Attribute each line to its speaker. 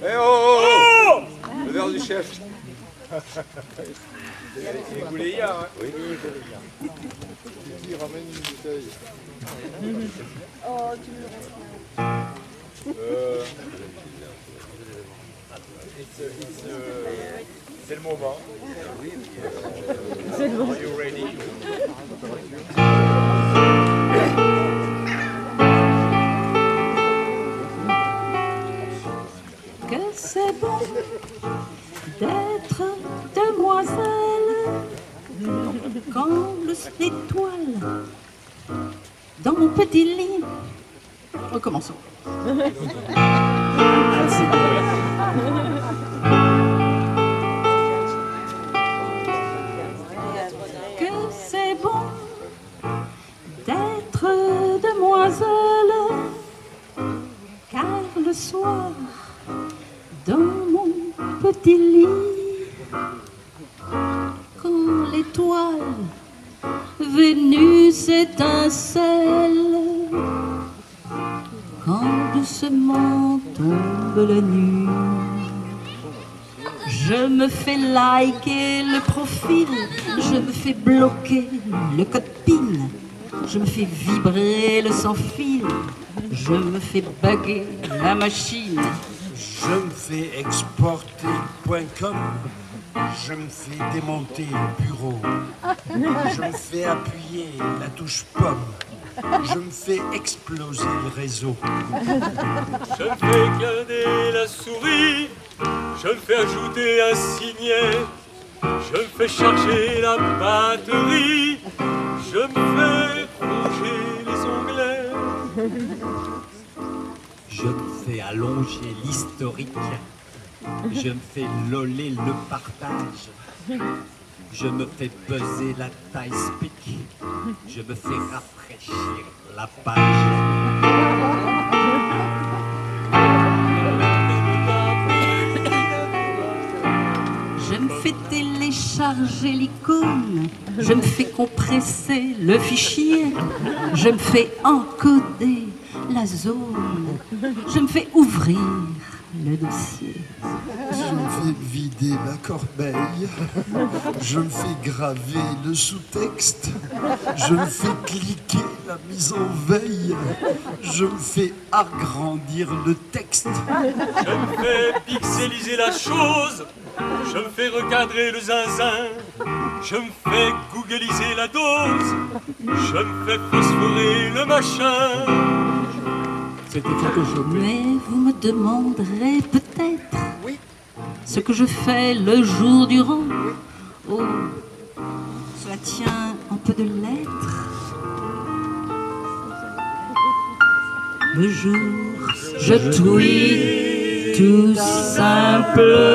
Speaker 1: Eh oh, oh, oh Le verre du chef. Il est goulé hier, hein Oui.
Speaker 2: Il ramène une bouteille.
Speaker 3: Oh, tu me le
Speaker 1: euh, C'est le moment.
Speaker 3: C'est le moment.
Speaker 1: Are you ready?
Speaker 4: c'est bon d'être demoiselle quand l'étoile dans mon petit lit. Recommençons. Que c'est bon d'être demoiselle car le soir dans mon petit lit quand l'étoile Vénus étincelle quand doucement tombe la nuit je me fais liker le profil, je me fais bloquer le code PIN, je me fais vibrer le sans fil, je me fais baguer la machine.
Speaker 5: Je me fais exporter .com. Je me fais démonter le bureau. Je me fais appuyer la touche pomme. Je me fais exploser le réseau.
Speaker 6: Je me fais garder la souris, je me fais ajouter un signet, je me fais charger la batterie, je me fais ronger les onglets.
Speaker 7: Je me fais allonger l'historique. Je me fais loller le partage. Je me fais buzzer la taille speak. Je me fais rafraîchir la page.
Speaker 4: Je me fais télécharger l'icône, je me fais compresser le fichier, je me fais encoder la zone, je me fais ouvrir le dossier.
Speaker 5: Je me fais vider la corbeille. Je me fais graver le sous-texte. Je me fais cliquer la mise en veille. Je me fais agrandir le texte.
Speaker 6: Je me fais pixeliser la chose, je me fais recadrer le zinzin, je me fais googliser la dose, je me fais phosphorer le machin.
Speaker 7: C'était.
Speaker 4: Mais vous me demanderez peut-être ce que je fais le jour durant. Oh, cela tient un peu de lettres. Le jour, je tweet tout simplement.